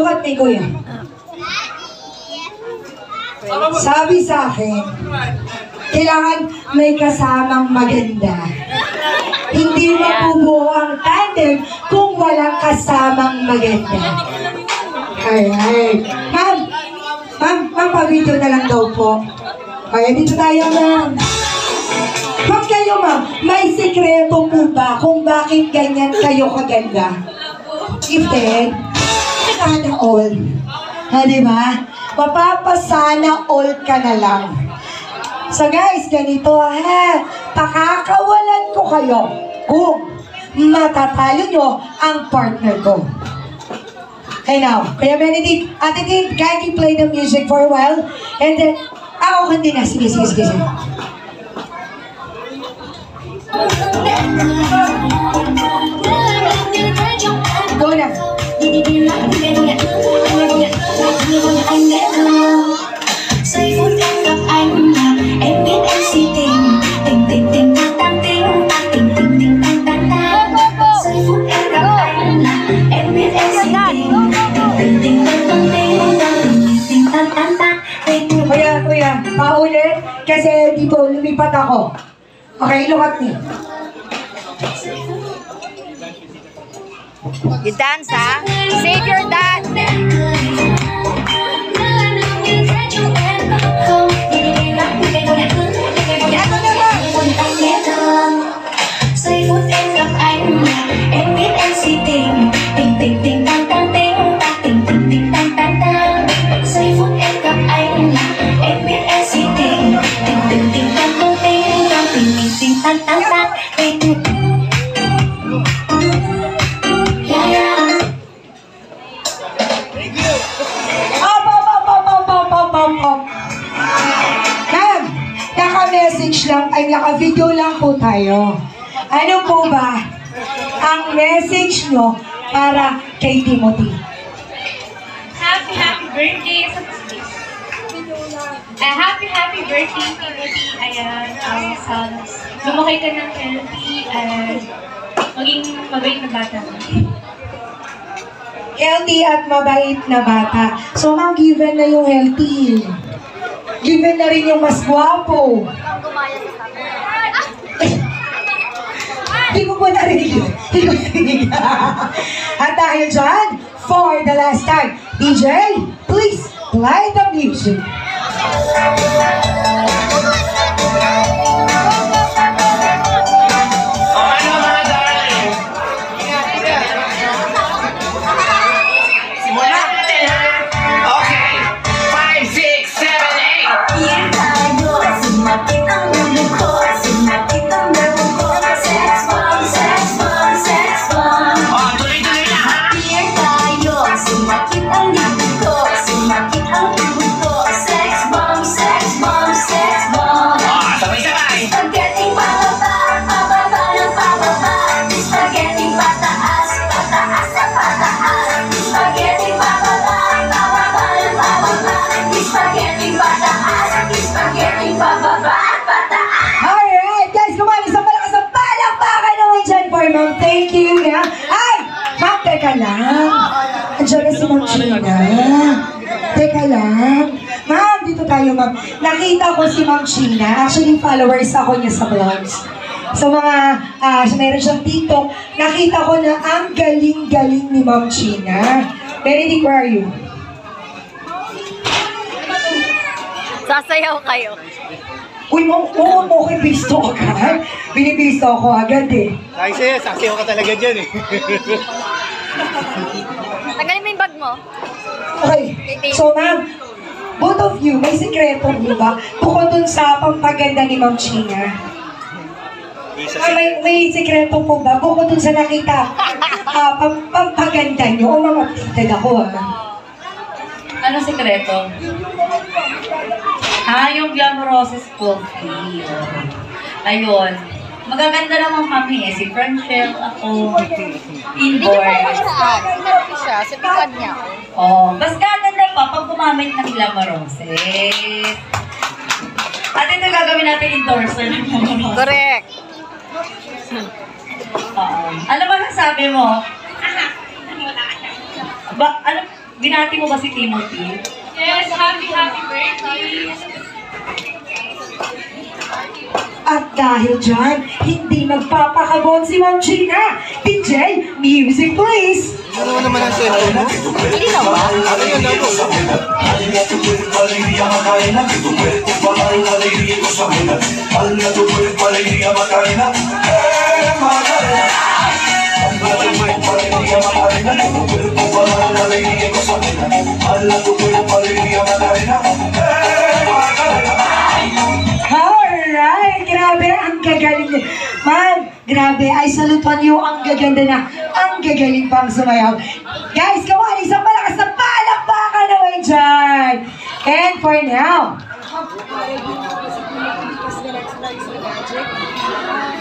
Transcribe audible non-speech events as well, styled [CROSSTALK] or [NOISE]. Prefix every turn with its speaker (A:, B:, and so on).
A: Look at me, kuya. Sabi sa akin, kailangan may kasamang maganda. Hindi mabubuo ang tandem kung walang kasamang maganda. Alright. Ma'am, ma'am, ma'am, pa-video na lang daw po. Kaya dito tayo, ma'am. Ma'am kayo, ma'am, may sikreto po ba kung bakit ganyan kayo kaganda? If then, sana all. Ha, di ba? Mapapasana all ka na lang. So guys, ganito ha. Pakakawalan ko kayo kung matatalo nyo ang partner ko. Okay now, Kuya Benedict, Ate Tin, can you play the music for a while? And then, ah, okay din na. Sige, sige, sige. sige. Go na. Dito lumipat ako. Okay, look at me.
B: You dance, ha? Save your dance.
A: Naka-video lang po tayo. Ano po ba ang message nyo para kay Timothy?
C: Happy, happy birthday sa Uh, happy, happy birthday, Timothy. Ayan, um, sa lumaki ka ng healthy and maging mabait na bata.
A: Healthy at mabait na bata. So, ma'am, given na yung healthy. Given na rin yung mas gwapo. Hindi ko po narinig yun. Hindi ko narinig. [LAUGHS] At dahil dyan, for the last time, DJ, please play the music. Teka lang. Andiyan na si Ma'am Gina. Teka lang. Ma'am, dito tayo, ma'am. Nakita ko si Ma'am Gina. Actually, followers ako niya sa vlogs. Sa mga, uh, meron siyang TikTok, nakita ko na ang galing-galing ni Ma'am Gina. Benedict, where are you?
B: Sasayaw kayo.
A: Uy, mo, mo, mo, okay, bisto ka. Binibisto ko agad eh.
D: Ay, sis, saksiyo ka talaga dyan eh. [LAUGHS]
B: Tanggalin mo yung bag mo.
A: Okay. So, ma'am, both of you, may sikreto di ba? Bukod dun sa pampaganda ni Ma'am China. Ah, may, may sikreto po ba? Bukod dun sa nakita, [LAUGHS] ah, pam, pampaganda nyo. O, mga updated ako ah.
E: Ano sikreto? Ah, yung Glamoroses Coffee. Ayun. Magaganda naman kami eh. Si Franchelle, ako, inboard.
B: siya. Sabihan niya.
E: Oh, mas gaganda pa pag gumamit ng Glamoroses. At ito gagawin natin endorser ng Glamoroses.
B: Correct.
E: Oo. Ano ba nasabi mo? Ba, ano, binati mo ba si Timothy?
C: Yes, happy, happy birthday!
A: At dahil dyan, hindi magpapakagon si Ma'am Gina. DJ, music please!
D: Ano naman ang cellphone mo? Hindi na ba? Ano yun na mo?
A: Alright, Ma'am, grabe, I salute on you, ang gaganda na, ang gagaling pang sumayaw. Guys, kawali sa malakas na palakpakan naman dyan. And for now,